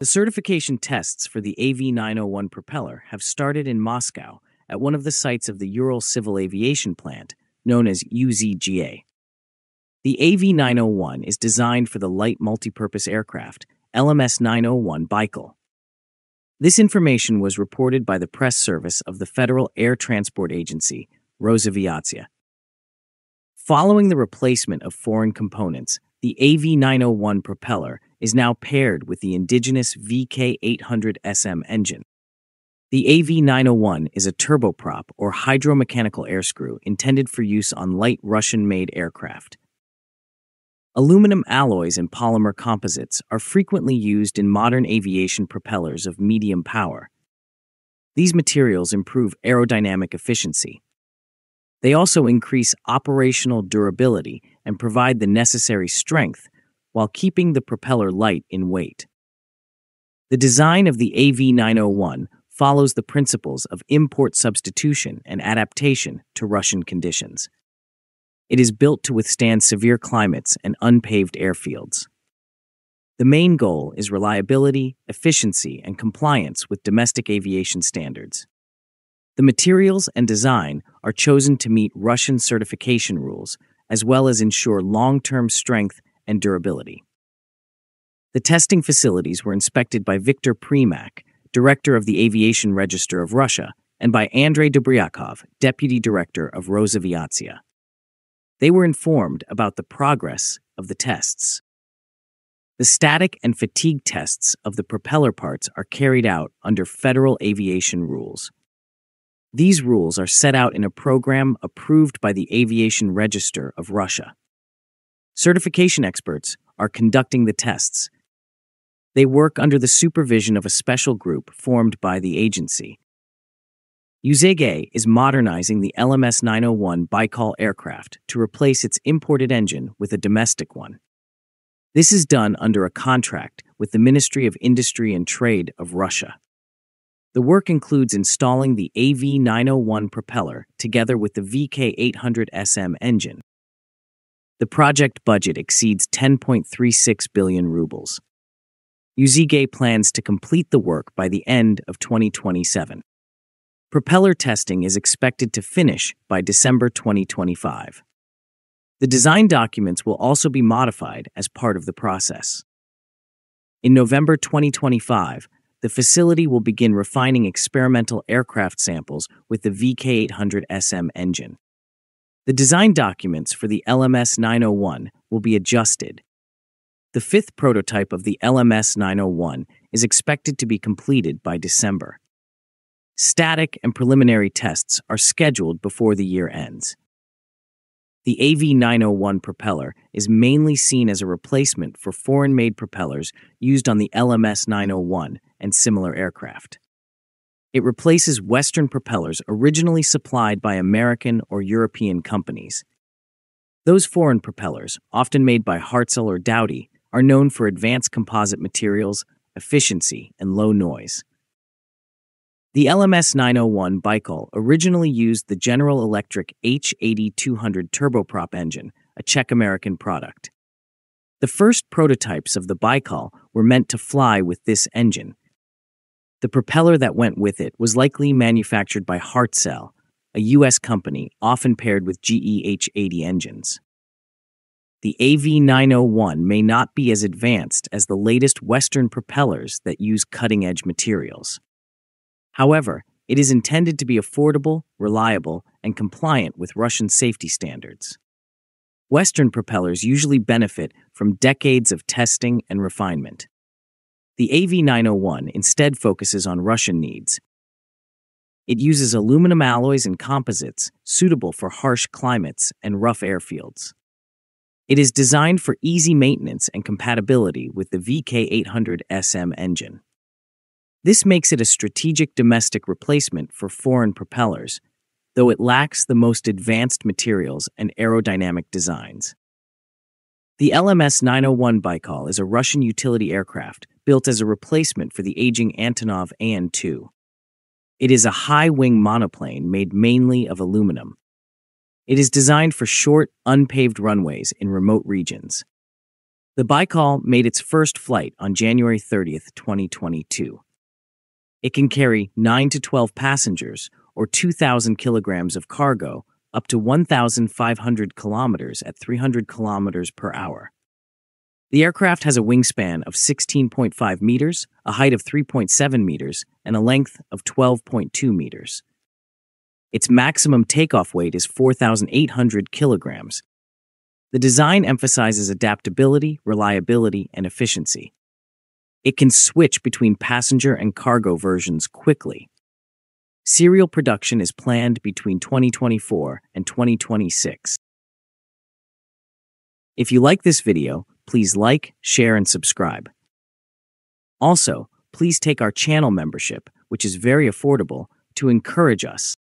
The certification tests for the AV 901 propeller have started in Moscow at one of the sites of the Ural Civil Aviation Plant, known as UZGA. The AV 901 is designed for the Light Multipurpose Aircraft, LMS 901 Baikal. This information was reported by the press service of the Federal Air Transport Agency, Rosaviatsia. Following the replacement of foreign components, the AV 901 propeller is now paired with the indigenous VK800SM engine. The AV 901 is a turboprop or hydromechanical airscrew intended for use on light Russian made aircraft. Aluminum alloys and polymer composites are frequently used in modern aviation propellers of medium power. These materials improve aerodynamic efficiency. They also increase operational durability and provide the necessary strength while keeping the propeller light in weight. The design of the AV 901 follows the principles of import substitution and adaptation to Russian conditions. It is built to withstand severe climates and unpaved airfields. The main goal is reliability, efficiency, and compliance with domestic aviation standards. The materials and design are chosen to meet Russian certification rules, as well as ensure long term strength and durability. The testing facilities were inspected by Viktor Primak, director of the Aviation Register of Russia, and by Andrei Dobryakov, deputy director of Rosaviatsia. They were informed about the progress of the tests. The static and fatigue tests of the propeller parts are carried out under federal aviation rules. These rules are set out in a program approved by the Aviation Register of Russia. Certification experts are conducting the tests. They work under the supervision of a special group formed by the agency. UZGA is modernizing the LMS 901 Baikal aircraft to replace its imported engine with a domestic one. This is done under a contract with the Ministry of Industry and Trade of Russia. The work includes installing the AV 901 propeller together with the VK 800 SM engine. The project budget exceeds 10.36 billion rubles. UZGA plans to complete the work by the end of 2027. Propeller testing is expected to finish by December 2025. The design documents will also be modified as part of the process. In November 2025, the facility will begin refining experimental aircraft samples with the VK 800 SM engine. The design documents for the LMS 901 will be adjusted. The fifth prototype of the LMS 901 is expected to be completed by December. Static and preliminary tests are scheduled before the year ends. The AV 901 propeller is mainly seen as a replacement for foreign made propellers used on the LMS 901 and similar aircraft. It replaces Western propellers originally supplied by American or European companies. Those foreign propellers, often made by Hartzell or Dowty, are known for advanced composite materials, efficiency, and low noise. The LMS 901 Baikal originally used the General Electric H80-200 turboprop engine, a Czech American product. The first prototypes of the Baikal were meant to fly with this engine, the propeller that went with it was likely manufactured by Hartzell, a U.S. company often paired with GE H80 engines. The AV 901 may not be as advanced as the latest Western propellers that use cutting edge materials. However, it is intended to be affordable, reliable, and compliant with Russian safety standards. Western propellers usually benefit from decades of testing and refinement. The AV901 instead focuses on Russian needs. It uses aluminum alloys and composites suitable for harsh climates and rough airfields. It is designed for easy maintenance and compatibility with the VK800SM engine. This makes it a strategic domestic replacement for foreign propellers, though it lacks the most advanced materials and aerodynamic designs. The LMS 901 Baikal is a Russian utility aircraft built as a replacement for the aging Antonov An 2. It is a high wing monoplane made mainly of aluminum. It is designed for short, unpaved runways in remote regions. The Baikal made its first flight on January 30, 2022. It can carry 9 to 12 passengers or 2,000 kilograms of cargo up to 1,500 kilometers at 300 kilometers per hour. The aircraft has a wingspan of 16.5 meters, a height of 3.7 meters, and a length of 12.2 meters. Its maximum takeoff weight is 4,800 kilograms. The design emphasizes adaptability, reliability, and efficiency. It can switch between passenger and cargo versions quickly. Serial production is planned between 2024 and 2026. If you like this video, please like, share, and subscribe. Also, please take our channel membership, which is very affordable, to encourage us.